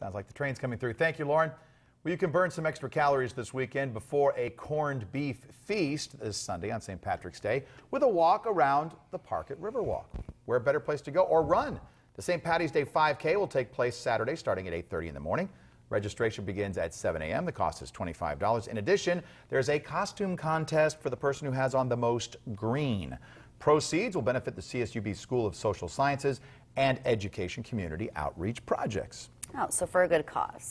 Sounds like the train's coming through. Thank you, Lauren. Well, you can burn some extra calories this weekend before a corned beef feast this Sunday on St. Patrick's Day with a walk around the park at Riverwalk. Where a better place to go or run. The St. Patty's Day 5K will take place Saturday starting at 8:30 in the morning. Registration begins at 7 a.m. The cost is $25. In addition, there's a costume contest for the person who has on the most green. Proceeds will benefit the CSUB School of Social Sciences and Education Community Outreach Projects. Oh, so for a good cause.